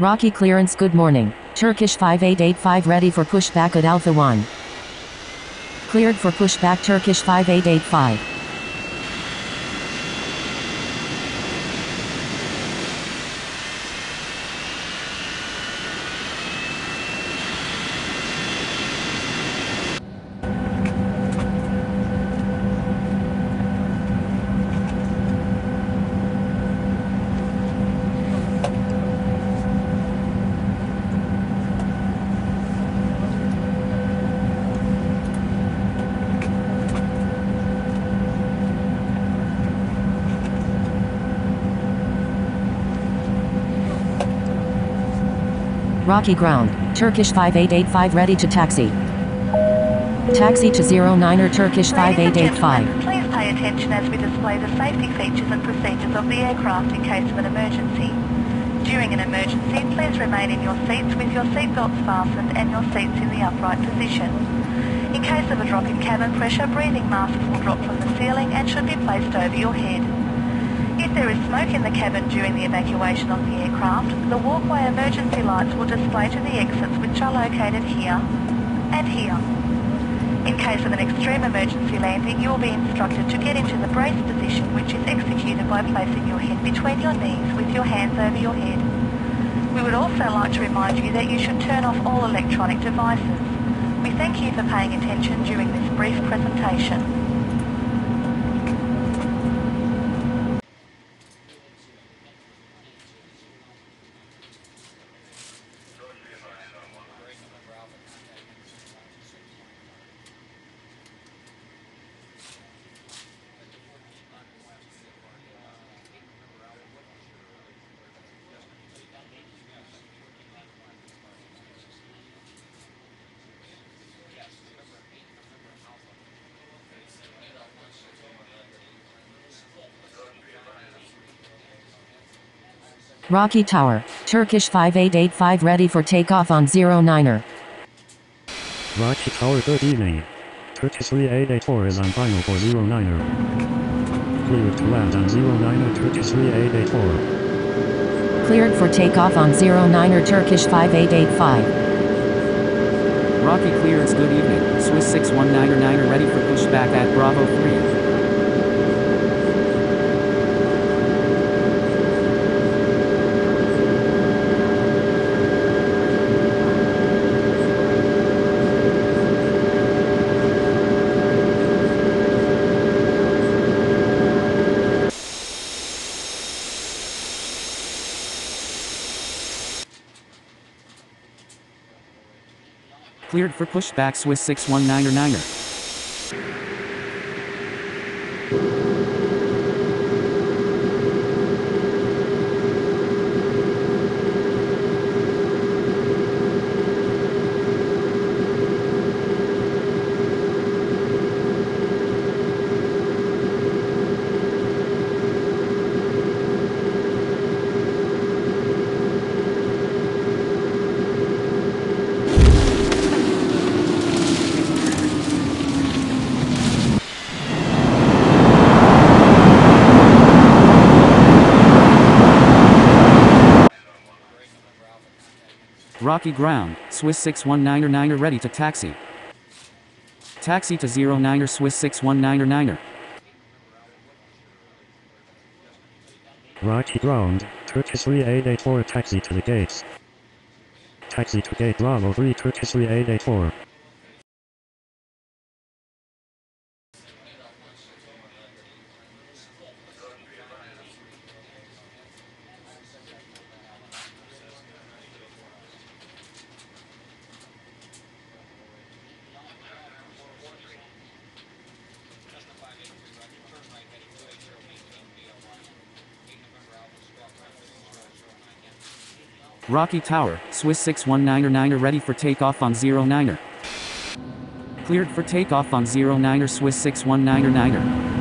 Rocky clearance good morning. Turkish 5885 ready for pushback at Alpha 1. Cleared for pushback Turkish 5885. Rocky ground. Turkish 5885 ready to taxi. Taxi to 09er Turkish 5885. Please pay attention as we display the safety features and procedures of the aircraft in case of an emergency. During an emergency, please remain in your seats with your seatbelts fastened and your seats in the upright position. In case of a drop in cabin pressure, breathing masks will drop from the ceiling and should be placed over your head. There is smoke in the cabin during the evacuation of the aircraft, the walkway emergency lights will display to the exits which are located here and here. In case of an extreme emergency landing, you will be instructed to get into the brace position which is executed by placing your head between your knees with your hands over your head. We would also like to remind you that you should turn off all electronic devices. We thank you for paying attention during this brief presentation. Rocky Tower. Turkish 5885 ready for takeoff on 09er. Rocky Tower, good evening. Turkish 3884 is on final for 09er. Cleared to land on 09er Turkish 3884. Cleared for takeoff on 09er Turkish 5885. Rocky clearance good evening. Swiss 6199er ready for pushback at Bravo 3. Cleared for pushback Swiss 6199er. Rocky ground. Swiss 6199er ready to taxi. Taxi to 09er Swiss 6199er. Rocky ground. Turkish 3884 taxi to the gates. Taxi to gate Bravo 3 Turkish 3884. Rocky Tower, Swiss 619er ready for takeoff on 09er. Cleared for takeoff on 09er Swiss 619er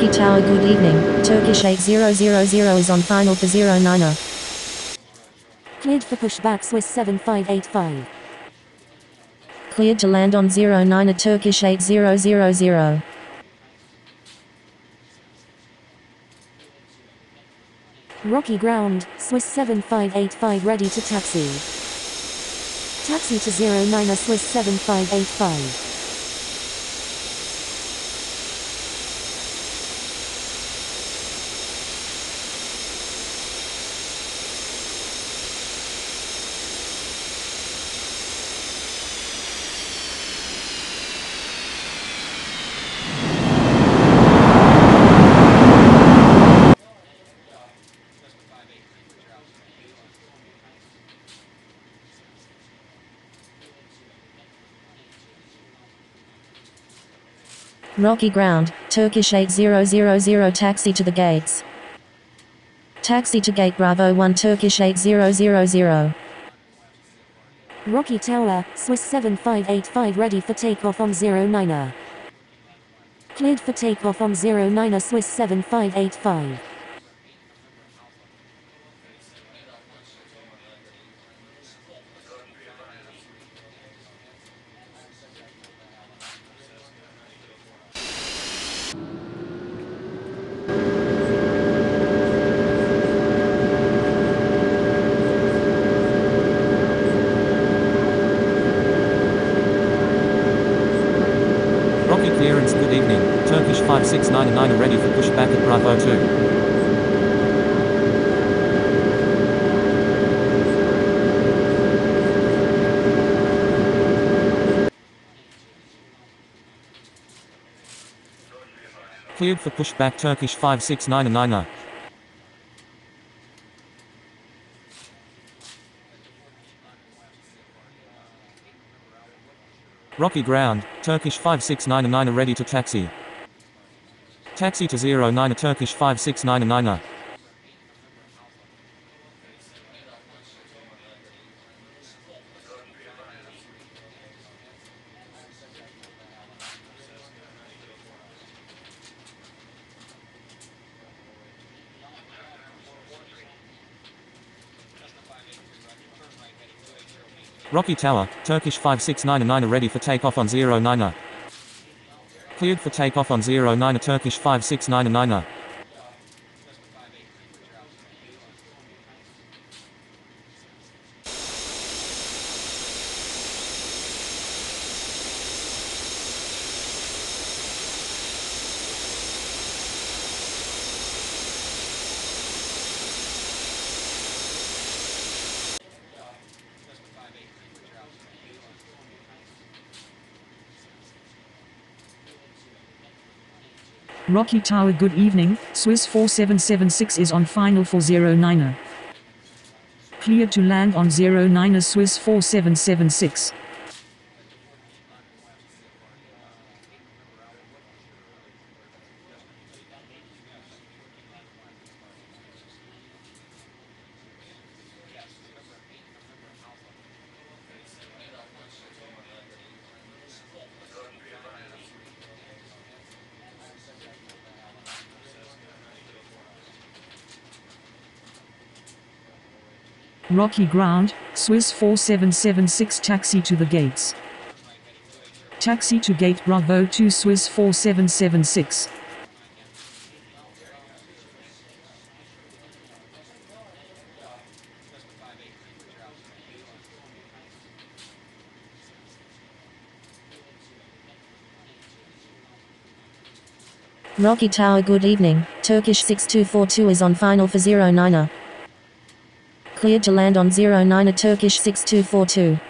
Rocky Tower good evening, Turkish 8000 is on final for 09er. Cleared for pushback Swiss 7585. Cleared to land on 09er Turkish 8000. Rocky ground, Swiss 7585 ready to taxi. Taxi to 09er Swiss 7585. Rocky ground, Turkish 8000 taxi to the gates. Taxi to gate Bravo 1 Turkish 8000. Rocky Tower, Swiss 7585 ready for takeoff on 09er. Cleared for takeoff on 09er Swiss 7585. Rocky clearance, good evening. Turkish 5699 are ready for pushback at Bravo 2. Cleared for pushback Turkish 5699. Rocky ground, Turkish 5699 are ready to taxi. Taxi to 09 Turkish 5699. Rocky Tower, Turkish 5699 are ready for takeoff on 09er. Cleared for takeoff on 09er Turkish 5699. Rocky Tower good evening, Swiss 4776 is on final for 09er. Clear to land on 09er Swiss 4776. Rocky ground, Swiss 4776 taxi to the gates. Taxi to gate Bravo 2 Swiss 4776. Rocky Tower good evening, Turkish 6242 is on final for 09er. Cleared to land on 09 a Turkish 6242.